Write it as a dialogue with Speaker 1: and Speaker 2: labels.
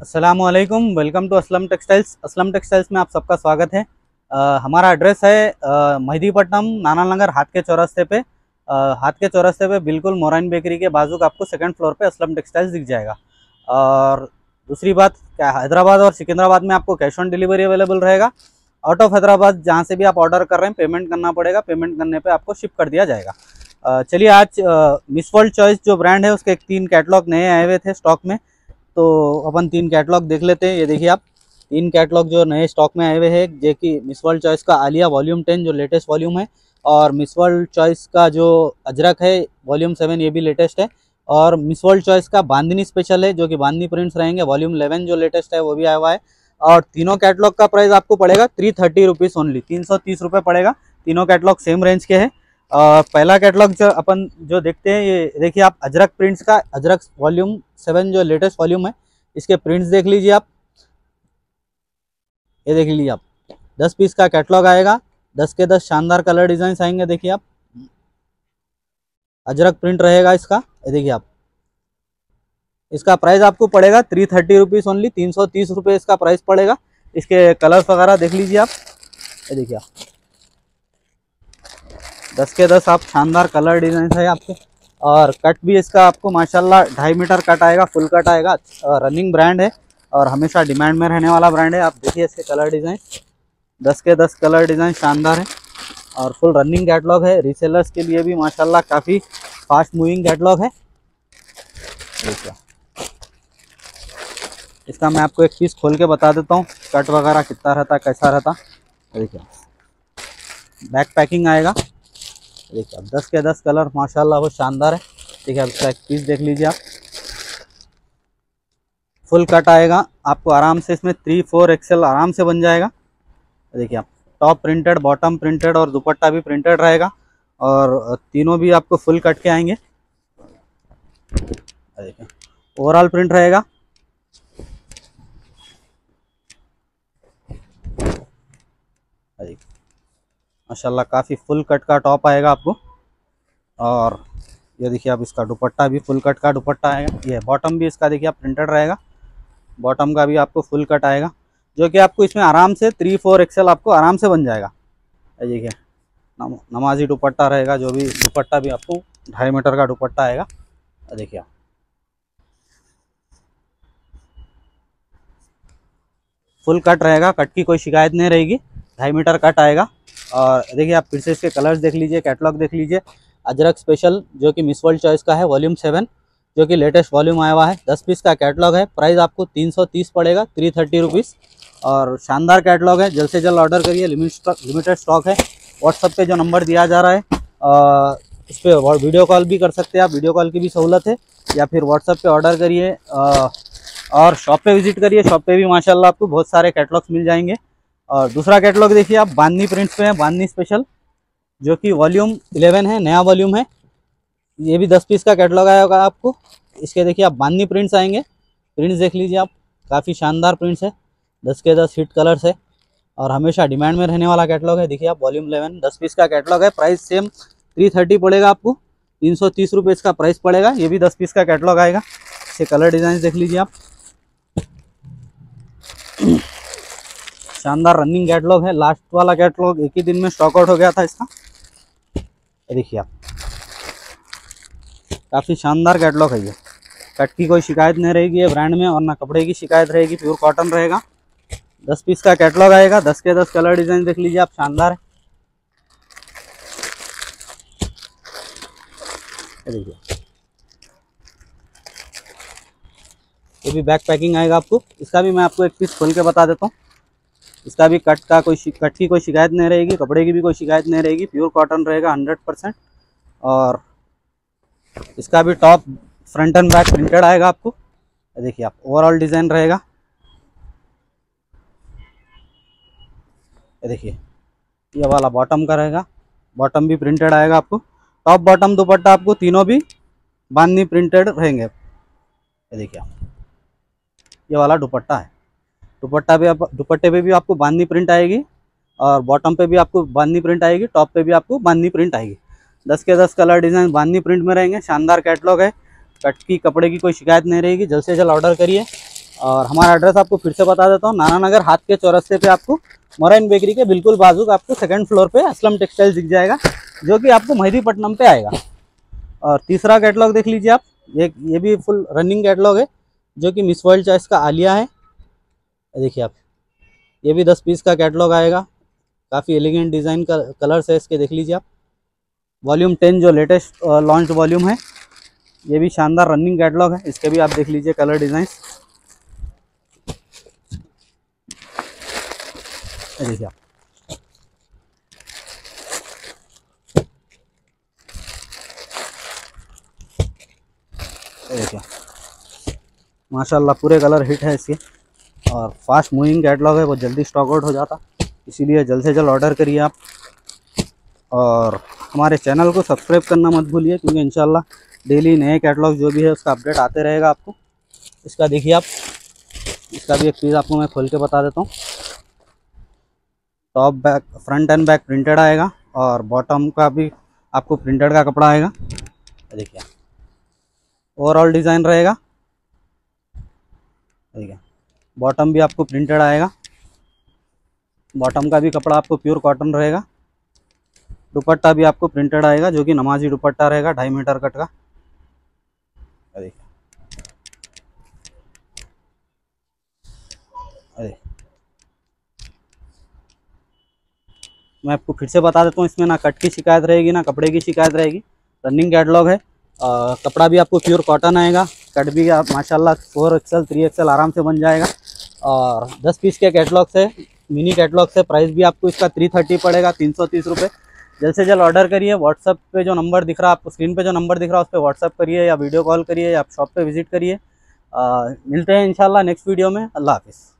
Speaker 1: असलकुम welcome to Aslam textiles Aslam textiles में आप सबका स्वागत है। आ, हमारा एड्रेस है महदीपट्टनम नाना नगर हाथ के चौरस्ते पे। आ, हाथ के चौरस्ते पे बिल्कुल मोराइन बेकरी के बाजू का आपको सेकंड फ्लोर पे असलम टेक्सटाइल्स दिख जाएगा। और दूसरी बात क्या हैदराबाद और सिकंदराबाद में आपको कैश ऑन डिलीवरी अवेलेबल रहेगा। आउट ऑफ़ हैदराबाद जहाँ से भी आप ऑर्डर कर रहे हैं पेमेंट करना पड़ेगा। पेमेंट करने पर आपको शिप कर दिया जाएगा। चलिए आज मिस वर्ल्ड चॉइस जो ब्रांड है उसके तीन कैटलॉग नए आए हुए थे स्टॉक में। तो अपन तीन कैटलॉग देख लेते हैं। ये देखिए आप, तीन कैटलॉग जो नए स्टॉक में आए हुए हैं, जो कि मिस वर्ल्ड चॉइस का आलिया वॉल्यूम टेन जो लेटेस्ट वॉल्यूम है, और मिस वर्ल्ड चॉइस का जो अजरक है वॉल्यूम सेवन ये भी लेटेस्ट है, और मिस वर्ल्ड चॉइस का बांधनी स्पेशल है, जो कि बांदनी प्रिंट्स रहेंगे वॉल्यूम इलेवन जो लेटेस्ट है, वो भी आया हुआ है, और तीनों कैटलॉग का प्राइस आपको पड़ेगा थ्री थर्टी रुपीज़ ओनली तीन सौ तीस रुपये पड़ेगा, तीनों कैटलॉग सेम रेंज के हैं। पहला कैटलॉग जो अपन जो देखते हैं, ये देखिए आप अजरक प्रिंट्स का, अजरक वॉल्यूम सेवन जो लेटेस्ट वॉल्यूम है, इसके प्रिंट्स देख लीजिए आप। ये देख लीजिए आप। दस पीस का कैटलॉग आएगा, दस के दस शानदार कलर डिज़ाइन आएँगे, देखिए आप। अजरक प्रिंट रहेगा इसका, ये देखिए आप। इसका प्राइस आपको पड़ेगा थ्री थर्टी रुपीज़ ओनली तीन सौ तीस रुपये इसका प्राइस पड़ेगा। इसके कलर्स वगैरह देख लीजिए आप। ये देखिए आप। दस के दस आप शानदार कलर डिज़ाइन है आपके। और कट भी इसका आपको माशाल्लाह ढाई मीटर कट आएगा फुल कट आएगा। रनिंग ब्रांड है और हमेशा डिमांड में रहने वाला ब्रांड है। आप देखिए इसके कलर डिज़ाइन दस के दस कलर डिज़ाइन शानदार है। और फुल रनिंग कैटलॉग है। रीसेलर्स के लिए भी माशाल्लाह काफ़ी फास्ट मूविंग कैटलॉग है। इसका मैं आपको एक पीस खोल के बता देता हूँ। कट वगैरह कितना रहता, कैसा रहता। देखिए बैक पैकिंग आएगा। देखिए अब दस के दस कलर माशाल्लाह वो शानदार है। है अब इसका एक पीस देख लीजिए आप। फुल कट आएगा। आपको आराम से इसमें थ्री फोर एक्सेल आराम से बन जाएगा। देखिए आप टॉप प्रिंटेड बॉटम प्रिंटेड और दुपट्टा भी प्रिंटेड रहेगा। और तीनों भी आपको फुल कट के आएँगे। देखिए ओवरऑल प्रिंट रहेगा देखिए माशाल्लाह काफ़ी फुल कट का टॉप आएगा आपको। और ये देखिए आप इसका दुपट्टा भी फुल कट का दुपट्टा आएगा। ये बॉटम भी इसका देखिए आप प्रिंटेड रहेगा। बॉटम का भी आपको फुल कट आएगा। जो कि आपको इसमें आराम से थ्री फोर एक्सेल आपको आराम से बन जाएगा। देखिए नमाजी दुपट्टा रहेगा, जो भी दुपट्टा भी आपको ढाई मीटर का दुपट्टा आएगा। देखिए आप। फुल कट रहेगा, कट की कोई शिकायत नहीं रहेगी। ढाई मीटर कट आएगा। और देखिए आप फिर से इसके कलर्स देख लीजिए कैटलॉग देख लीजिए। अजरक स्पेशल जो कि मिस वर्ल्ड चॉइस का है वॉल्यूम सेवन जो कि लेटेस्ट वॉल्यूम आया हुआ है। दस पीस का कैटलॉग है। प्राइस आपको तीन सौ तीस पड़ेगा थ्री थर्टी रुपीज़ और शानदार कैटलॉग है। जल्द से जल्द ऑर्डर करिए। लिमिटेड स्टॉक है। व्हाट्सअप पे जो नंबर दिया जा रहा है आ, इस पर वीडियो कॉल भी कर सकते हैं आप। वीडियो कॉल की भी सहूलत है। या फिर व्हाट्सअप पे ऑर्डर करिए और शॉप पे विज़िट करिए। शॉप पे भी माशाल्लाह आपको बहुत सारे कैटलॉग्स मिल जाएँगे। और दूसरा कैटलॉग देखिए आप बांदनी प्रिंट्स पे है बांदनी स्पेशल जो कि वॉल्यूम 11 है, नया वॉल्यूम है। ये भी 10 पीस का कैटलॉग आया होगा आपको। इसके देखिए आप बांदनी प्रिंट्स आएँगे। प्रिंट्स देख लीजिए आप, काफ़ी शानदार प्रिंट्स है। दस के दस हिट कलर्स है। और हमेशा डिमांड में रहने वाला कैटलॉग है। देखिए आप वॉल्यूम इलेवन दस पीस का कैटलॉग है। प्राइस सेम थ्री थर्टी पड़ेगा आपको। तीन सौ तीस रुपये इसका प्राइस पड़ेगा। ये भी दस पीस का कैटलॉग आएगा। इसके कलर डिज़ाइन देख लीजिए आप। शानदार रनिंग कैटलॉग है। लास्ट वाला कैटलॉग एक ही दिन में स्टॉक आउट हो गया था इसका। देखिए आप। काफ़ी शानदार कैटलॉग है ये। कट की कोई शिकायत नहीं रहेगी ये ब्रांड में और ना कपड़े की शिकायत रहेगी। प्योर कॉटन रहेगा। दस पीस का कैटलॉग आएगा। दस के दस कलर डिज़ाइन देख लीजिए आप, शानदार है। देखिए। ये भी बैक पैकिंग आएगा आपको। इसका भी मैं आपको एक पीस खोल के बता देता हूँ। इसका भी कट का कोई कट की कोई शिकायत नहीं रहेगी, कपड़े की भी कोई शिकायत नहीं रहेगी प्योर कॉटन रहेगा हंड्रेड परसेंट और इसका भी top front and back printed आएगा आपको। देखिए आप ओवरऑल डिज़ाइन रहेगा। देखिए, ये वाला बॉटम का रहेगा। बॉटम भी प्रिंटेड आएगा आपको। टॉप बॉटम दुपट्टा आपको तीनों भी बांधनी प्रिंटेड रहेंगे। ये देखिए ये वाला दुपट्टा है। दुपट्टा भी आप, दुपट्टे पे भी आपको बांधनी प्रिंट आएगी और बॉटम पे भी आपको बांधनी प्रिंट आएगी टॉप पे भी आपको बांधनी प्रिंट आएगी। दस के दस कलर डिज़ाइन बांधनी प्रिंट में रहेंगे, शानदार कैटलॉग है। कट की, कपड़े की कोई शिकायत नहीं रहेगी, जल्द से जल्द ऑर्डर करिए। और हमारा एड्रेस आपको फिर से बता देता हूँ नाना नगर हाथ के चौरस्ते पे आपको मोराइन बेकरी के बिल्कुल बाजू का आपको सेकंड फ्लोर पे असलम टेक्सटाइल दिख जाएगा, जो कि आपको महिदीपट्टनम पे आएगा। और तीसरा कैटलॉग देख लीजिए आप, ये ये भी फुल रनिंग कैटलॉग है, जो कि मिस वर्ल्ड चॉइस का आलिया है। देखिए आप, ये भी दस पीस का कैटलॉग आएगा। काफ़ी एलिगेंट डिज़ाइन का कलर्स है इसके, देख लीजिए आप। वॉल्यूम टेन जो लेटेस्ट लॉन्च वॉल्यूम है, ये भी शानदार रनिंग कैटलॉग है। इसके भी आप देख लीजिए कलर डिज़ाइन देखिए आप। देखिए माशाल्लाह पूरे कलर हिट है इसके। और फास्ट मूविंग कैटलॉग है बहुत जल्दी स्टॉक आउट हो जाता। इसीलिए जल्द से जल्द ऑर्डर करिए आप। और हमारे चैनल को सब्सक्राइब करना मत भूलिए, क्योंकि इंशाल्लाह डेली नए कैटलॉग जो भी है, उसका अपडेट आते रहेगा आपको। इसका देखिए आप। इसका भी एक चीज़ आपको मैं खोल के बता देता हूँ। Top back front and back printed आएगा, और बॉटम का भी आपको प्रिंटेड का कपड़ा आएगा। देखिए ओवरऑल डिज़ाइन रहेगा। देखिए बॉटम भी आपको प्रिंटेड आएगा। बॉटम का भी कपड़ा आपको प्योर कॉटन रहेगा। दुपट्टा भी आपको प्रिंटेड आएगा जो कि नमाजी दुपट्टा रहेगा ढाई मीटर कट का। अरे। मैं आपको फिर से बता देता हूँ इसमें ना कट की शिकायत रहेगी ना कपड़े की शिकायत रहेगी। रनिंग कैटलॉग है। आ, कपड़ा भी आपको प्योर कॉटन आएगा। कट भी आप माशाल्लाह फोर एक्सल थ्री एक्सल आराम से बन जाएगा। और दस पीस के कैटलॉग्स है, मिनी कैटलॉग से प्राइस भी आपको इसका थ्री थर्टी पड़ेगा, तीन सौ तीस रुपये जल्द से जल्द ऑर्डर करिए व्हाट्सअप पे जो नंबर दिख रहा है, आपको स्क्रीन पे जो नंबर दिख रहा है, उस पर व्हाट्सअप करिए या वीडियो कॉल करिए या आप शॉप पे विज़िट करिए। मिलते हैं इंशाल्लाह नेक्स्ट वीडियो में। अल्लाह हाफिज़।